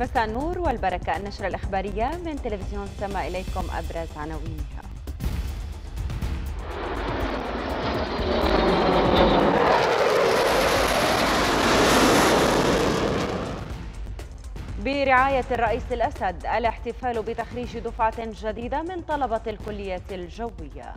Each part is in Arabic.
مساء النور والبركة. النشرة الإخبارية من تلفزيون سما إليكم أبرز عناوينها. برعاية الرئيس الأسد الاحتفال بتخريج دفعة جديدة من طلبة الكلية الجوية.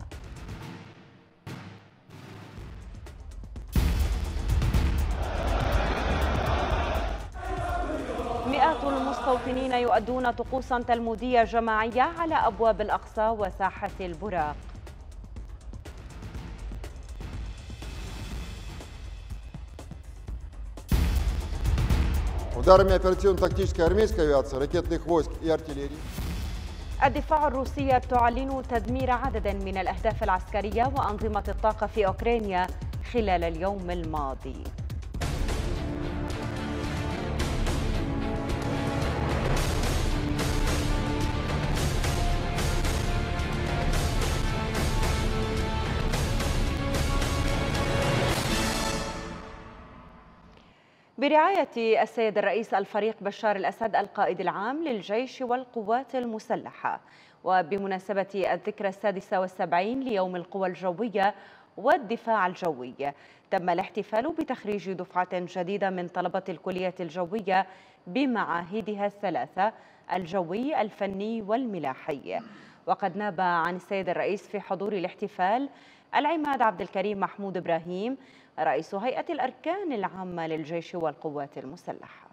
المستوطنين يؤدون طقوسا تلمودية جماعية على أبواب الأقصى وساحة البراق Ударами оперативно-тактической армейской авиации, ракетных войск и артиллерии الدفاع الروسي تعلن تدمير عدد من الأهداف العسكرية وأنظمة الطاقة في أوكرانيا خلال اليوم الماضي برعاية السيد الرئيس الفريق بشار الأسد القائد العام للجيش والقوات المسلحة. وبمناسبة الذكرى السادسة والسبعين ليوم القوى الجوية والدفاع الجوي تم الاحتفال بتخريج دفعة جديدة من طلبة الكلية الجوية بمعاهدها الثلاثة الجوي الفني والملاحي. وقد ناب عن السيد الرئيس في حضور الاحتفال العماد عبد الكريم محمود إبراهيم رئيس هيئة الأركان العامة للجيش والقوات المسلحة.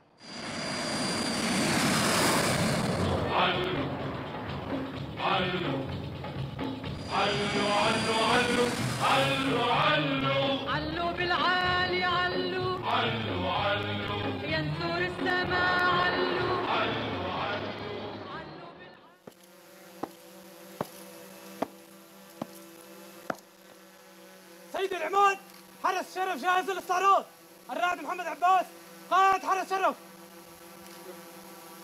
علو علو علو علو علو علو سيد العماد حرس شرف جاهز للاستعراض الرائد محمد عباس قائد حرس شرف.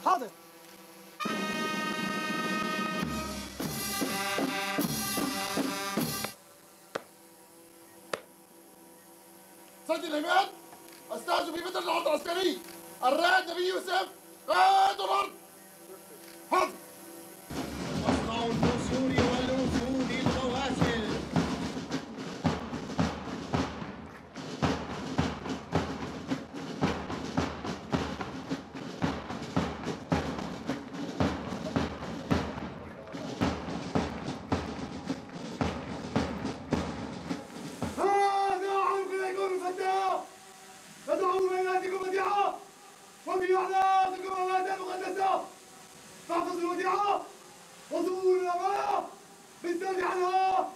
حاضر. سيد العماد استعجل في بدء العرض العسكري الرائد نبي يوسف. المودعة وصول الأمانة بالذات يعني عنها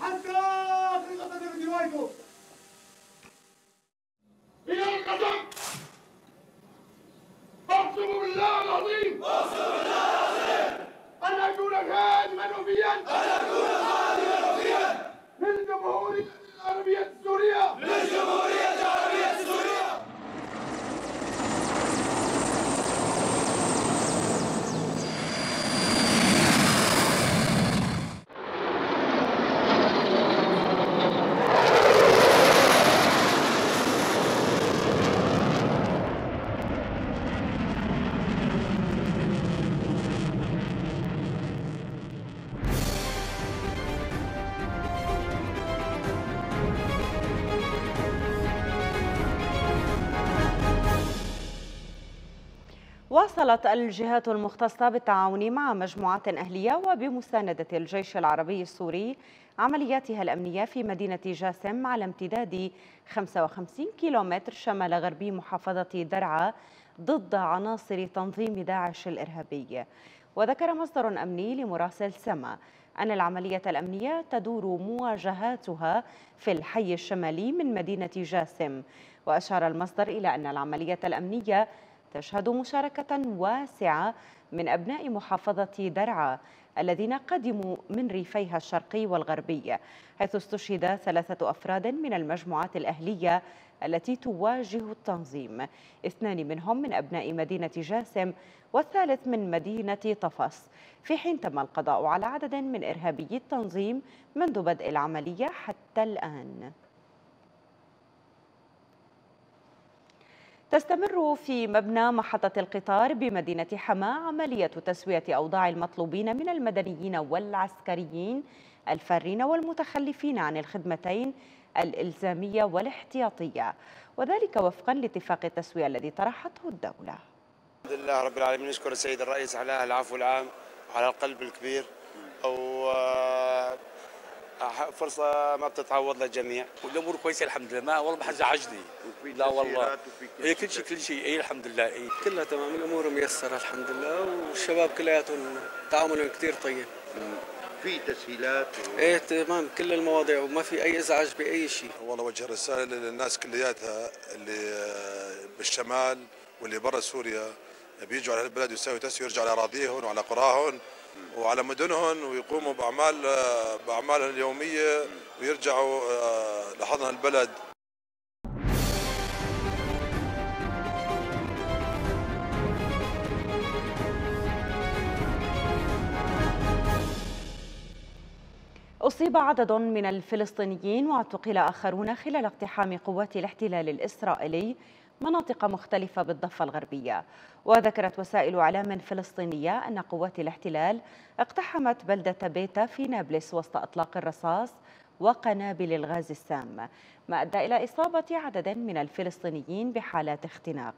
حتى آخر قطعة من دمائكم إلى القدم. أقسم بالله العظيم. أقسم بالله العظيم. أن أكون خادما وفيا أن أكون خادما وفيا للجمهورية العربية السورية. للجمهورية العربية السورية. واصلت الجهات المختصة بالتعاون مع مجموعات أهلية وبمساندة الجيش العربي السوري عملياتها الأمنية في مدينة جاسم على امتداد 55 كيلومتر شمال غربي محافظة درعا ضد عناصر تنظيم داعش الإرهابي. وذكر مصدر أمني لمراسل سما أن العملية الأمنية تدور مواجهاتها في الحي الشمالي من مدينة جاسم. وأشار المصدر إلى أن العملية الأمنية تشهد مشاركة واسعة من أبناء محافظة درعا الذين قدموا من ريفيها الشرقي والغربي حيث استشهد ثلاثة أفراد من المجموعات الأهلية التي تواجه التنظيم. اثنان منهم من أبناء مدينة جاسم والثالث من مدينة طفص في حين تم القضاء على عدد من إرهابي التنظيم منذ بدء العملية حتى الآن. تستمر في مبنى محطة القطار بمدينة حماة عملية تسوية أوضاع المطلوبين من المدنيين والعسكريين الفارين والمتخلفين عن الخدمتين الإلزامية والاحتياطية. وذلك وفقا لاتفاق التسوية الذي طرحته الدولة. الحمد لله رب العالمين نشكر السيد الرئيس على العفو العام وعلى القلب الكبير. و فرصة ما بتتعوض للجميع. والأمور كويسة الحمد لله. ما والله ما حد زعجني لا والله. اي كل شيء. كل شيء اي الحمد لله. اي كلها تمام. الأمور ميسرة الحمد لله والشباب كلياتهم تعاملهم كثير طيب. في تسهيلات و... إيه تمام. كل المواضيع وما في أي إزعاج بأي شيء. والله وجه رسالة للناس كلياتها اللي بالشمال واللي برا سوريا. بيجوا على البلد يساوي تسويه يرجعوا على اراضيهم وعلى قراهم وعلى مدنهم ويقوموا بأعمال بأعمالهم اليومية ويرجعوا آه، لحضن البلد. أصيب عدد من الفلسطينيين واعتقل آخرون خلال اقتحام قوات الاحتلال الإسرائيلي مناطق مختلفة بالضفة الغربية. وذكرت وسائل إعلام فلسطينية أن قوات الاحتلال اقتحمت بلدة بيتا في نابلس وسط أطلاق الرصاص وقنابل الغاز السام ما أدى إلى إصابة عدد من الفلسطينيين بحالات اختناق.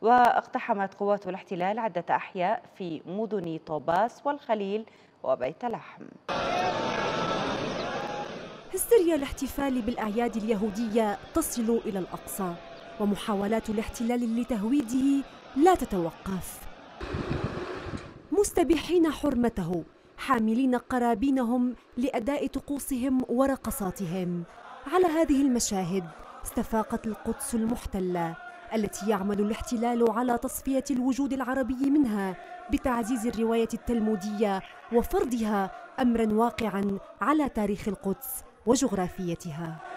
واقتحمت قوات الاحتلال عدة أحياء في مدن طوباس والخليل وبيت لحم. هستيريا الاحتفال بالأعياد اليهودية تصل إلى الأقصى. ومحاولات الاحتلال لتهويده لا تتوقف. مستبيحين حرمته حاملين قرابينهم لأداء طقوسهم ورقصاتهم. على هذه المشاهد استفاقت القدس المحتلة التي يعمل الاحتلال على تصفية الوجود العربي منها بتعزيز الرواية التلمودية وفرضها امرا واقعا على تاريخ القدس وجغرافيتها.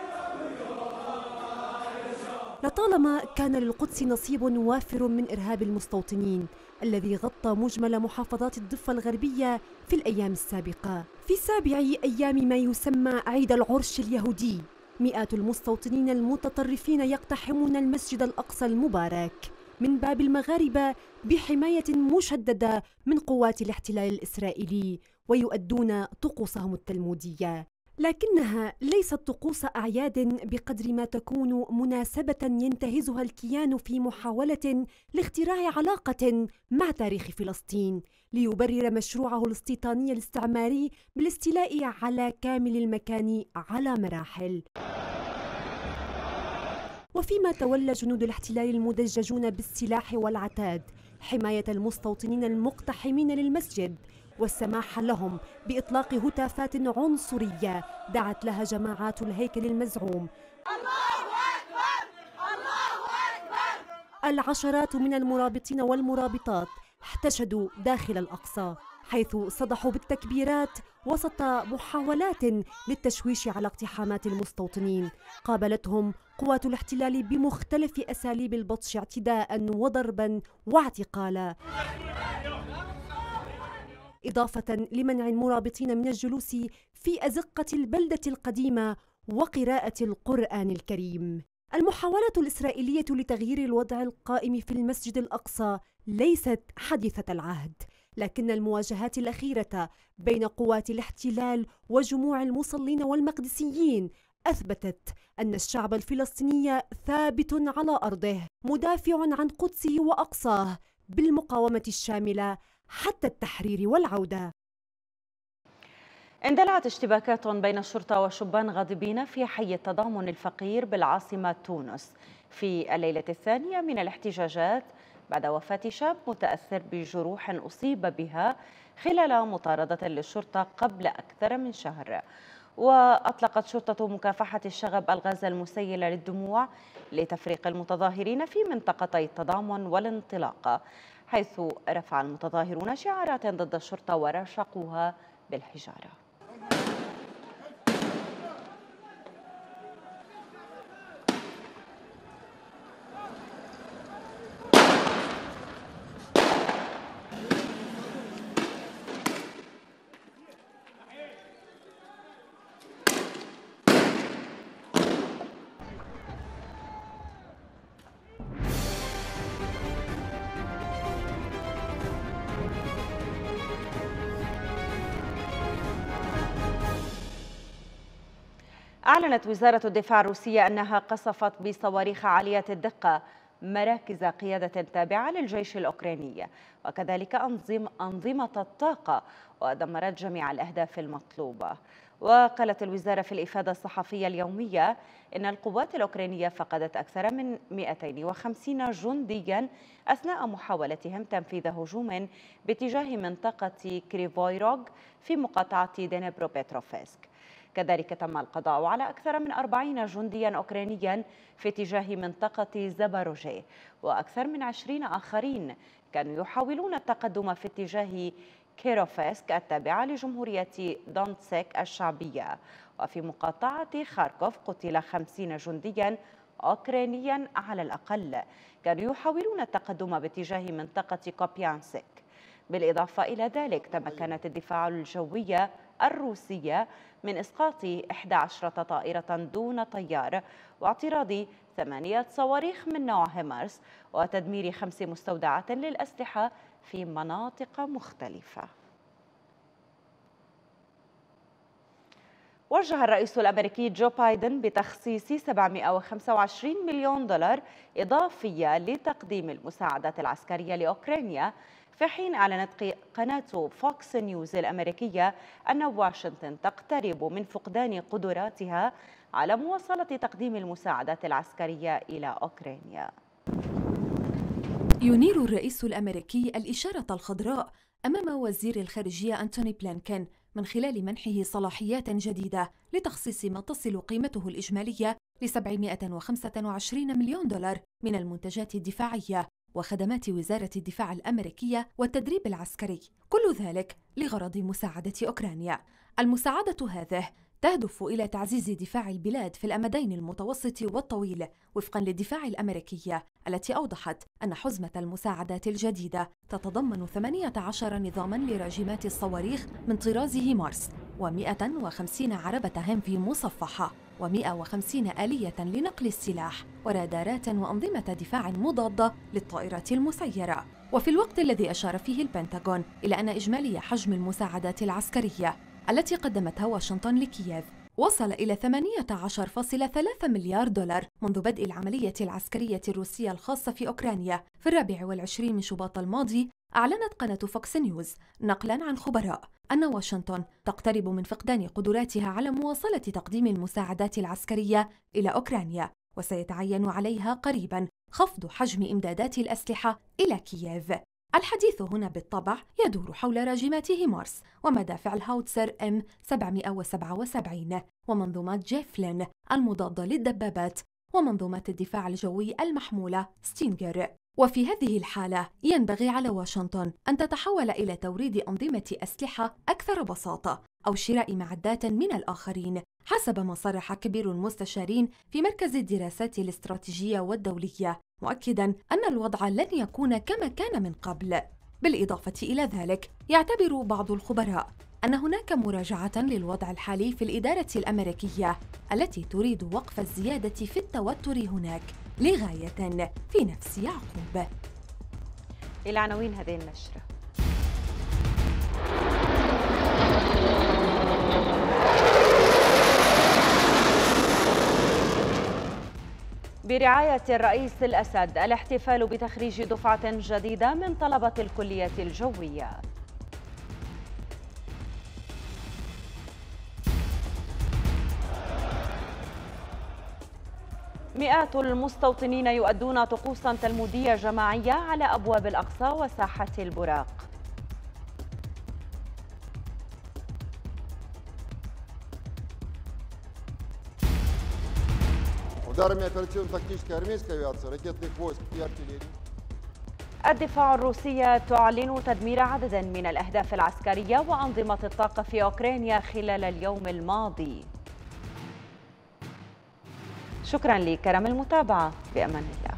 لطالما كان للقدس نصيب وافر من إرهاب المستوطنين الذي غطى مجمل محافظات الضفة الغربية في الأيام السابقة. في سابع أيام ما يسمى عيد العرش اليهودي مئات المستوطنين المتطرفين يقتحمون المسجد الأقصى المبارك من باب المغاربة بحماية مشددة من قوات الاحتلال الإسرائيلي ويؤدون طقوسهم التلمودية. لكنها ليست طقوس أعياد بقدر ما تكون مناسبة ينتهزها الكيان في محاولة لاختراع علاقة مع تاريخ فلسطين ليبرر مشروعه الاستيطاني الاستعماري بالاستيلاء على كامل المكان على مراحل. وفيما تولى جنود الاحتلال المدججون بالسلاح والعتاد حماية المستوطنين المقتحمين للمسجد والسماح لهم بإطلاق هتافات عنصرية دعت لها جماعات الهيكل المزعوم. العشرات من المرابطين والمرابطات احتشدوا داخل الأقصى حيث صدحوا بالتكبيرات وسط محاولات للتشويش على اقتحامات المستوطنين. قابلتهم قوات الاحتلال بمختلف أساليب البطش اعتداء وضربا واعتقالا. إضافة لمنع المرابطين من الجلوس في أزقة البلدة القديمة وقراءة القرآن الكريم. المحاولة الإسرائيلية لتغيير الوضع القائم في المسجد الأقصى ليست حديثة العهد، لكن المواجهات الأخيرة بين قوات الاحتلال وجموع المصلين والمقدسيين أثبتت أن الشعب الفلسطيني ثابت على أرضه، مدافع عن قدسه وأقصاه بالمقاومة الشاملة حتى التحرير والعودة. اندلعت اشتباكات بين الشرطة وشبان غاضبين في حي التضامن الفقير بالعاصمة تونس. في الليلة الثانية من الاحتجاجات بعد وفاة شاب متأثر بجروح أصيب بها خلال مطاردة للشرطة قبل أكثر من شهر. وأطلقت شرطة مكافحة الشغب الغاز المسيل للدموع لتفريق المتظاهرين في منطقتي التضامن والانطلاقة حيث رفع المتظاهرون شعارات ضد الشرطة ورشقوها بالحجارة. أعلنت وزارة الدفاع الروسية أنها قصفت بصواريخ عالية الدقة مراكز قيادة تابعة للجيش الأوكراني وكذلك أنظمة الطاقة ودمرت جميع الأهداف المطلوبة. وقالت الوزارة في الإفادة الصحفية اليومية إن القوات الأوكرانية فقدت أكثر من 250 جنديا أثناء محاولتهم تنفيذ هجوم باتجاه منطقة كريفويروغ في مقاطعة دينيبروبيتروفسك كذلك تم القضاء على أكثر من 40 جنديا أوكرانيا في اتجاه منطقة زباروجي وأكثر من 20 آخرين كانوا يحاولون التقدم في اتجاه كيروفسك التابعة لجمهورية دونتسك الشعبية. وفي مقاطعة خاركوف قتل 50 جنديا أوكرانيا على الأقل. كانوا يحاولون التقدم باتجاه منطقة كوبيانسك. بالإضافة إلى ذلك تمكنت الدفاع الجوية الروسية من إسقاط 11 طائرة دون طيار واعتراض ثمانية صواريخ من نوع هيمارس وتدمير خمس مستودعات للأسلحة في مناطق مختلفة. وجه الرئيس الأمريكي جو بايدن بتخصيص 725 مليون دولار إضافية لتقديم المساعدات العسكرية لأوكرانيا في حين أعلنت قناة فوكس نيوز الأمريكية أن واشنطن تقترب من فقدان قدراتها على مواصلة تقديم المساعدات العسكرية إلى أوكرانيا. ينير الرئيس الأمريكي الإشارة الخضراء أمام وزير الخارجية أنتوني بلينكين من خلال منحه صلاحيات جديدة لتخصيص ما تصل قيمته الإجمالية ل 725 مليون دولار من المنتجات الدفاعية. وخدمات وزارة الدفاع الأمريكية والتدريب العسكري كل ذلك لغرض مساعدة أوكرانيا. المساعدة هذه تهدف إلى تعزيز دفاع البلاد في الأمدين المتوسط والطويل وفقا للدفاع الأمريكية التي أوضحت أن حزمة المساعدات الجديدة تتضمن 18 نظاما لراجمات الصواريخ من طراز هيمارس و150 عربة هنفي مصفحة. و150 آلية لنقل السلاح ورادارات وأنظمة دفاع مضادة للطائرات المسيرة. وفي الوقت الذي أشار فيه البنتاغون إلى أن إجمالي حجم المساعدات العسكرية التي قدمتها واشنطن لكييف وصل إلى 18.3 مليار دولار منذ بدء العملية العسكرية الروسية الخاصة في أوكرانيا. في الرابع والعشرين من شباط الماضي أعلنت قناة فوكس نيوز نقلا عن خبراء. أن واشنطن تقترب من فقدان قدراتها على مواصلة تقديم المساعدات العسكرية إلى أوكرانيا وسيتعين عليها قريبا خفض حجم إمدادات الأسلحة إلى كييف. الحديث هنا بالطبع يدور حول راجمات هيمارس ومدافع الهاوتسر إم 777 ومنظومات جيفلين المضادة للدبابات ومنظومات الدفاع الجوي المحمولة ستينجر. وفي هذه الحالة ينبغي على واشنطن أن تتحول إلى توريد أنظمة أسلحة أكثر بساطة أو شراء معدات من الآخرين حسب ما صرح كبير المستشارين في مركز الدراسات الاستراتيجية والدولية مؤكدا أن الوضع لن يكون كما كان من قبل. بالإضافة إلى ذلك يعتبر بعض الخبراء أن هناك مراجعة للوضع الحالي في الإدارة الأمريكية التي تريد وقف الزيادة في التوتر هناك لغاية في نفس يعقوب. إلى عناوين هذه النشرة. برعاية الرئيس الأسد الاحتفال بتخريج دفعة جديدة من طلبة الكلية الجوية. مئات المستوطنين يؤدون طقوسا تلمودية جماعية على أبواب الأقصى وساحة البراق Ударами оперативно-тактической армейской авиации, ракетных войск и артиллерии. الدفاع الروسي تعلن تدمير عدد من الأهداف العسكرية وأنظمة الطاقة في أوكرانيا خلال اليوم الماضي شكرا لكرم المتابعة بأمان الله.